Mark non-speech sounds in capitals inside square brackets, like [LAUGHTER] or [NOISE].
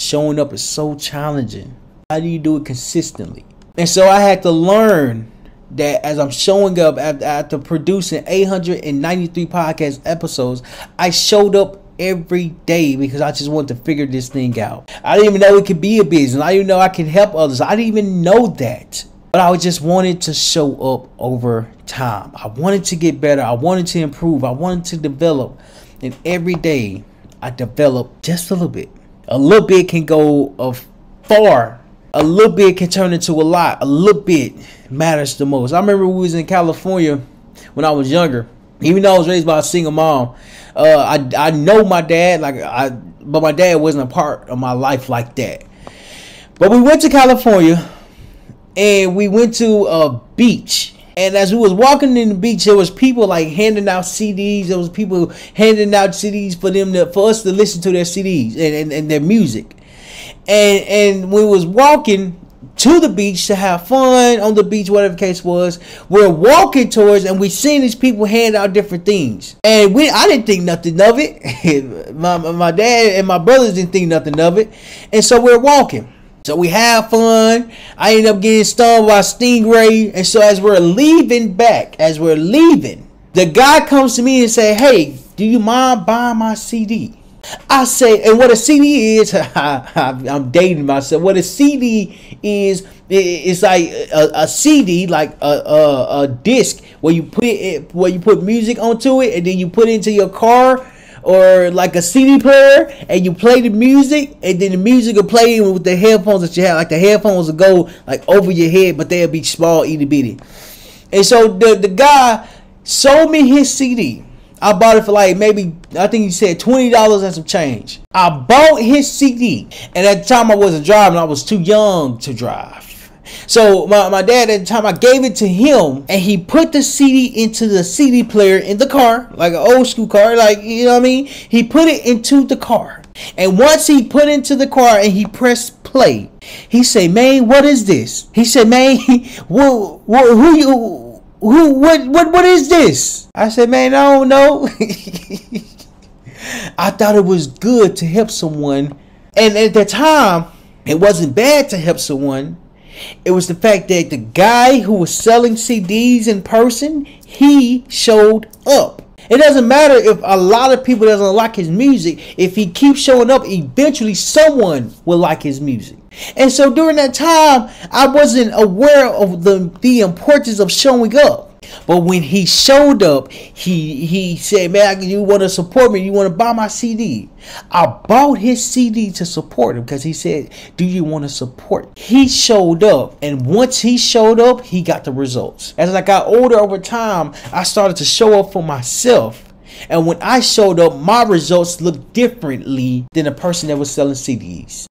showing up is so challenging. How do you do it consistently? And so I had to learn that as I'm showing up after, after producing 893 podcast episodes, I showed up every day because I just wanted to figure this thing out. I didn't even know it could be a business. I didn't know I could help others. I didn't even know that. But I just wanted to show up over time. I wanted to get better. I wanted to improve. I wanted to develop. And every day I develop just a little bit. A little bit can go of far. A little bit can turn into a lot. A little bit matters the most. I remember we was in California when I was younger. Even though I was raised by a single mom, uh, I I know my dad like I, but my dad wasn't a part of my life like that. But we went to California, and we went to a beach. And as we was walking in the beach, there was people like handing out CDs. There was people handing out CDs for them to, for us to listen to their CDs and, and, and their music. And and we was walking, to the beach to have fun on the beach, whatever the case was. We're walking towards and we seen these people hand out different things. And we I didn't think nothing of it. [LAUGHS] my, my dad and my brothers didn't think nothing of it. And so we're walking. So we have fun. I end up getting stung by stingray. And so as we're leaving back, as we're leaving, the guy comes to me and say, Hey, do you mind buying my CD? I say, and what a CD is, [LAUGHS] I'm dating myself. What a CD is, it's like a, a CD, like a, a, a, disc where you put it, where you put music onto it, and then you put it into your car, or like a CD player, and you play the music, and then the music will play with the headphones that you have. Like the headphones will go like over your head, but they'll be small, itty bitty. And so the the guy sold me his CD I bought it for like maybe I think he said twenty dollars and some change. I bought his CD, and at the time I wasn't driving. I was too young to drive. So my, my dad at the time I gave it to him, and he put the CD into the CD player in the car, like an old school car, like you know what I mean. He put it into the car, and once he put into the car and he pressed play, he said, "Man, what is this?" He said, "Man, [LAUGHS] who, who you?" who what what what is this? I said, man, I don't know. [LAUGHS] I thought it was good to help someone. And at the time, it wasn't bad to help someone. It was the fact that the guy who was selling CDs in person, he showed up. It doesn't matter if a lot of people doesn't like his music. If he keeps showing up, eventually someone will like his music. And so during that time, I wasn't aware of the, the importance of showing up. But when he showed up, he he said, "Man, you want to support me? You want to buy my CD?" I bought his CD to support him because he said, "Do you want to support?" He showed up, and once he showed up, he got the results. As I got older over time, I started to show up for myself. And when I showed up, my results looked differently than the person that was selling CDs.